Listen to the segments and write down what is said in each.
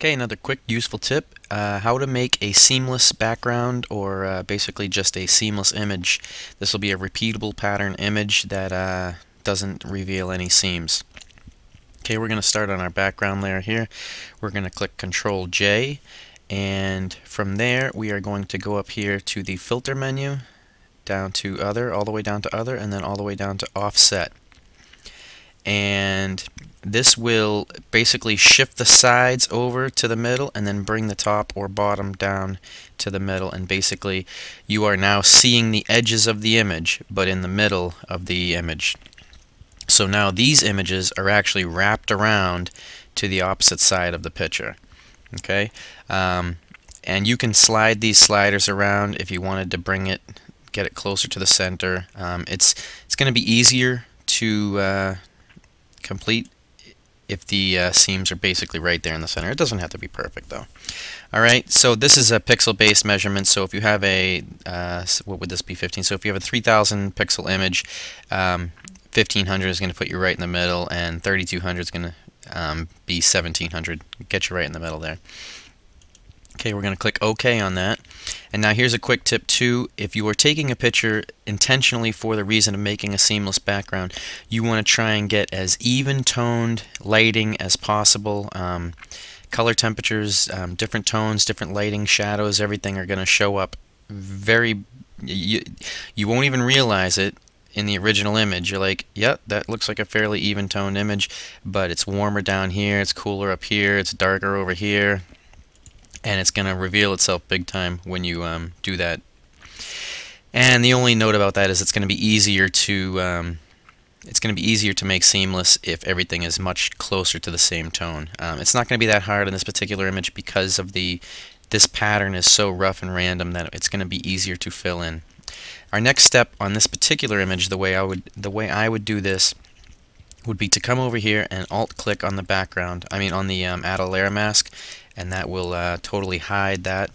Okay, another quick useful tip, uh, how to make a seamless background or uh, basically just a seamless image. This will be a repeatable pattern image that uh, doesn't reveal any seams. Okay, we're going to start on our background layer here. We're going to click Control J and from there we are going to go up here to the filter menu down to other, all the way down to other, and then all the way down to offset. And this will basically shift the sides over to the middle and then bring the top or bottom down to the middle and basically you are now seeing the edges of the image but in the middle of the image. So now these images are actually wrapped around to the opposite side of the picture. Okay, um, and you can slide these sliders around if you wanted to bring it, get it closer to the center. Um, it's it's going to be easier to uh, complete if the uh, seams are basically right there in the center. It doesn't have to be perfect though. Alright, so this is a pixel based measurement, so if you have a, uh, what would this be, 15? So if you have a 3000 pixel image, um, 1500 is going to put you right in the middle, and 3200 is going to um, be 1700, get you right in the middle there. Okay, we're going to click OK on that. And now here's a quick tip too. If you are taking a picture intentionally for the reason of making a seamless background, you want to try and get as even toned lighting as possible. Um, color temperatures, um, different tones, different lighting, shadows, everything are going to show up very you, you won't even realize it in the original image. You're like, yep, that looks like a fairly even toned image, but it's warmer down here, it's cooler up here, it's darker over here and it's going to reveal itself big time when you um, do that. And the only note about that is it's going to be easier to um, it's going to be easier to make seamless if everything is much closer to the same tone. Um, it's not going to be that hard in this particular image because of the this pattern is so rough and random that it's going to be easier to fill in. Our next step on this particular image, the way I would the way I would do this would be to come over here and alt click on the background I mean on the um, add a layer mask and that will uh, totally hide that.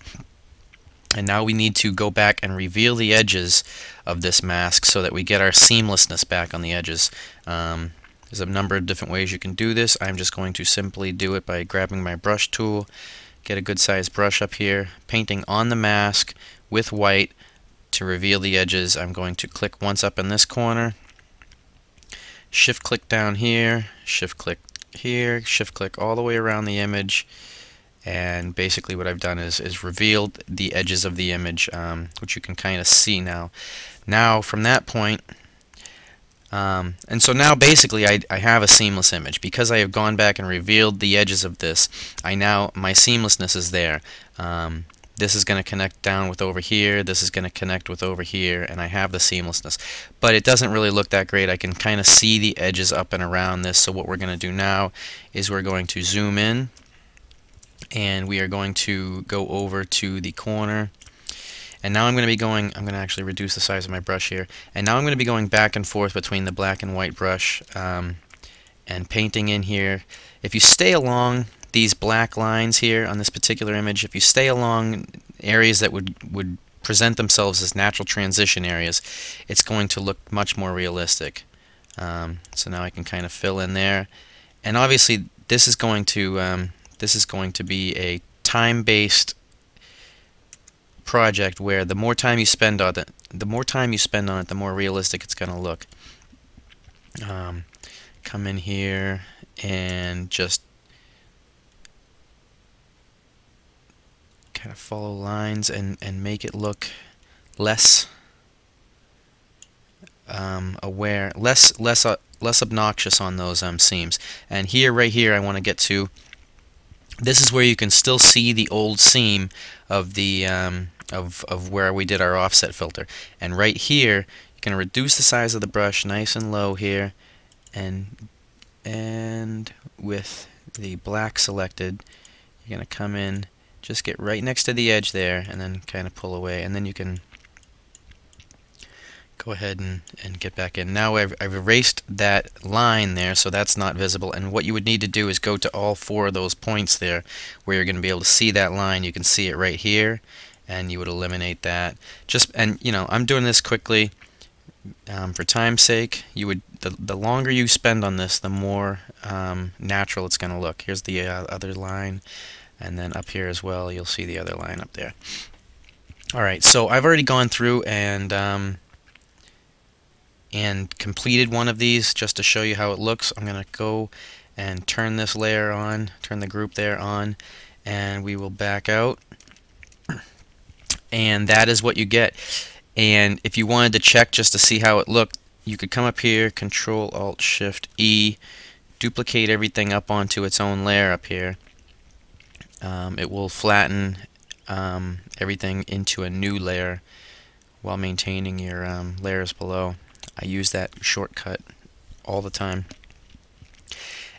And now we need to go back and reveal the edges of this mask so that we get our seamlessness back on the edges. Um, there's a number of different ways you can do this. I'm just going to simply do it by grabbing my brush tool get a good sized brush up here painting on the mask with white to reveal the edges. I'm going to click once up in this corner shift click down here, shift click here, shift click all the way around the image and basically what I've done is, is revealed the edges of the image um, which you can kind of see now. Now from that point um, and so now basically I, I have a seamless image because I have gone back and revealed the edges of this I now my seamlessness is there um, this is going to connect down with over here, this is going to connect with over here, and I have the seamlessness. But it doesn't really look that great. I can kind of see the edges up and around this, so what we're going to do now is we're going to zoom in, and we are going to go over to the corner, and now I'm going to be going, I'm going to actually reduce the size of my brush here, and now I'm going to be going back and forth between the black and white brush um, and painting in here. If you stay along these black lines here on this particular image, if you stay along areas that would, would present themselves as natural transition areas, it's going to look much more realistic. Um, so now I can kind of fill in there. And obviously this is going to um, this is going to be a time-based project where the more time you spend on it, the more time you spend on it, the more realistic it's going to look. Um, come in here and just kind of follow lines and, and make it look less um, aware, less less uh, less obnoxious on those um, seams. And here, right here, I want to get to. This is where you can still see the old seam of the um, of of where we did our offset filter. And right here, you can reduce the size of the brush nice and low here, and and with the black selected, you're going to come in just get right next to the edge there and then kind of pull away and then you can go ahead and, and get back in. Now I've, I've erased that line there so that's not visible and what you would need to do is go to all four of those points there where you're going to be able to see that line. You can see it right here and you would eliminate that. Just and you know I'm doing this quickly um, for time's sake. You would the, the longer you spend on this the more um, natural it's going to look. Here's the uh, other line and then up here as well you'll see the other line up there. Alright, so I've already gone through and um, and completed one of these just to show you how it looks. I'm going to go and turn this layer on, turn the group there on, and we will back out. And that is what you get. And if you wanted to check just to see how it looked, you could come up here, Control Alt Shift E, duplicate everything up onto its own layer up here. Um, it will flatten um, everything into a new layer while maintaining your um, layers below. I use that shortcut all the time.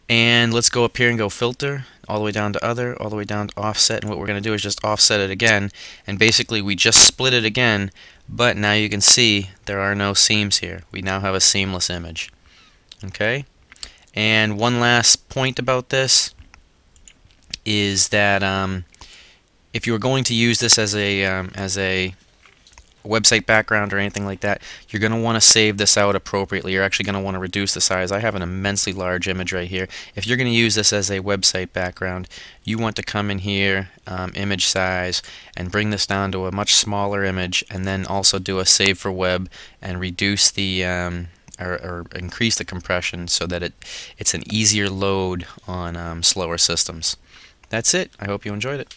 And let's go up here and go filter all the way down to other, all the way down to offset. And what we're going to do is just offset it again. And basically we just split it again, but now you can see there are no seams here. We now have a seamless image. Okay? And one last point about this is that um, if you were going to use this as a um, as a website background or anything like that, you're going to want to save this out appropriately. You're actually going to want to reduce the size. I have an immensely large image right here. If you're going to use this as a website background, you want to come in here, um, image size, and bring this down to a much smaller image, and then also do a save for web and reduce the um, or, or, increase the compression so that it it's an easier load on um, slower systems. That's it. I hope you enjoyed it.